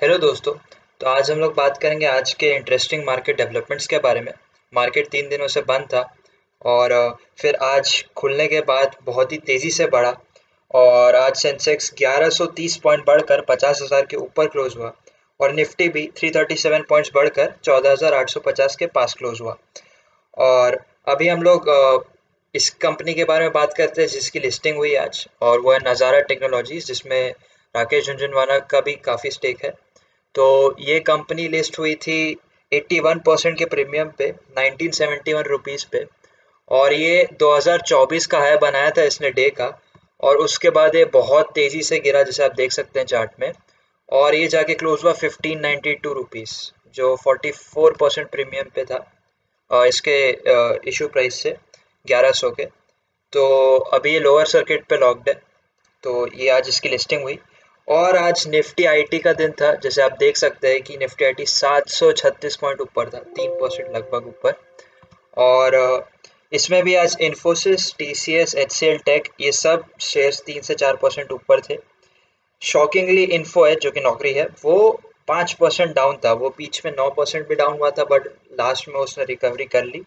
Hello दोस्तों तो आज हम लोग बात करेंगे आज के इंटरेस्टिंग मार्केट डेवलपमेंट्स के बारे में। मार्केट तीन दिनों से बंद था और फिर आज खुलने के बाद बहुत ही तेज़ी से बढ़ा और आज सेंसेक्स 1130 पॉइंट बढ़कर 50,000 के ऊपर क्लोज हुआ और निफ्टी भी 337 पॉइंट्स बढ़कर 14,850 के पास क्लोज हुआ। और अभी हम लोग इस कंपनी के बारे में बात करते हैं जिसकी लिस्टिंग हुई आज और वो है नज़ारा टेक्नोलॉजीज़ जिसमें राकेश झुनझुनवाला का भी काफ़ी स्टेक है। तो ये कंपनी लिस्ट हुई थी 81 परसेंट के प्रीमियम पे 1971 रुपीस पे। और ये 2024 का हाई बनाया था इसने डे का। और उसके बाद ये बहुत तेज़ी से गिरा, जैसे आप देख सकते हैं चार्ट में। और ये जाके क्लोज हुआ 1592 रुपीस जो 44 परसेंट प्रीमियम पे था इसके इशू प्राइस से 1100 के। तो अभी ये लोअर सर्किट पे लॉक्ड है। तो ये आज इसकी लिस्टिंग हुई। और आज निफ्टी आईटी का दिन था, जैसे आप देख सकते हैं कि निफ्टी आईटी 736 पॉइंट ऊपर था, तीन परसेंट लगभग ऊपर। और इसमें भी आज Infosys T C S H C L tech, ये सब शेयर्स तीन से चार परसेंट ऊपर थे। शॉकिंगली इन्फो है, जो कि नौकरी है, वो पाँच परसेंट डाउन था, वो बीच में नौ परसेंट भी डाउन हुआ था, बट लास्ट में उसने रिकवरी कर ली।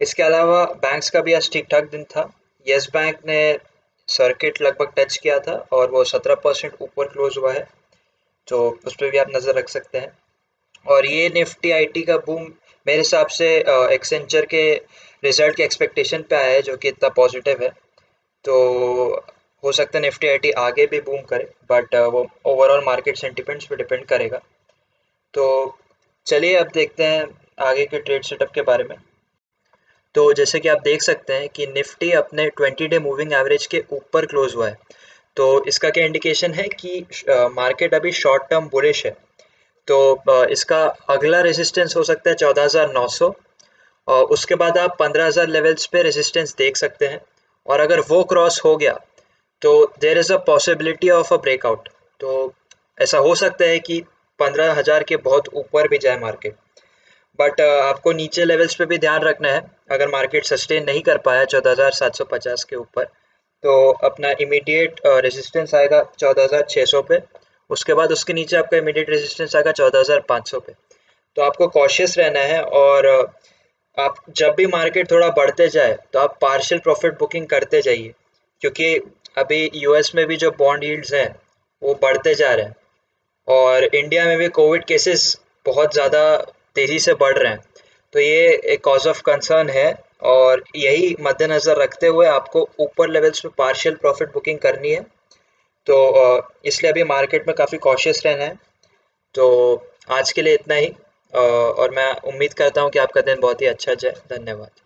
इसके अलावा बैंक्स का भी आज ठीक ठाक दिन था। यस बैंक ने सर्किट लगभग टच किया था और वो सत्रह परसेंट ऊपर क्लोज हुआ है तो उस पर भी आप नज़र रख सकते हैं। और ये निफ्टी आईटी का बूम मेरे हिसाब से एक्सेंचर के रिज़ल्ट के एक्सपेक्टेशन पे आया है, जो कि इतना पॉजिटिव है। तो हो सकता है निफ्टी आईटी आगे भी बूम करे बट वो ओवरऑल मार्केट सेंटिमेंट्स पे डिपेंड करेगा। तो चलिए अब देखते हैं आगे के ट्रेड सेटअप के बारे में। तो जैसे कि आप देख सकते हैं कि निफ्टी अपने 20 डे मूविंग एवरेज के ऊपर क्लोज हुआ है। तो इसका क्या इंडिकेशन है कि मार्केट अभी शॉर्ट टर्म बुलिश है। तो इसका अगला रेजिस्टेंस हो सकता है 14,900 और उसके बाद आप 15,000 लेवल्स पे रेजिस्टेंस देख सकते हैं। और अगर वो क्रॉस हो गया तो there is a possibility of a breakout तो ऐसा हो सकता है कि 15,000 के बहुत ऊपर भी जाए मार्केट बट आपको नीचे लेवल्स पे भी ध्यान रखना है। अगर मार्केट सस्टेन नहीं कर पाया 14,750 के ऊपर तो अपना इमीडिएट रेजिस्टेंस आएगा 14,600 पे। उसके बाद उसके नीचे आपका इमीडिएट रेजिस्टेंस आएगा 14,500 पे। तो आपको कॉशियस रहना है और आप जब भी मार्केट थोड़ा बढ़ते जाए तो आप पार्शियल प्रॉफिट बुकिंग करते जाइए। क्योंकि अभी यूएस में भी जो बॉन्ड यील्ड्स हैं वो बढ़ते जा रहे हैं। और इंडिया में भी कोविड केसेस बहुत ज़्यादा तेज़ी से बढ़ रहे हैं। तो ये एक कॉज ऑफ़ कंसर्न है और यही मद्देनज़र रखते हुए आपको ऊपर लेवल्स पे पार्शियल प्रॉफिट बुकिंग करनी है। तो इसलिए अभी मार्केट में काफ़ी कॉशियस रहना है। तो आज के लिए इतना ही और मैं उम्मीद करता हूँ कि आपका दिन बहुत ही अच्छा जाए। धन्यवाद।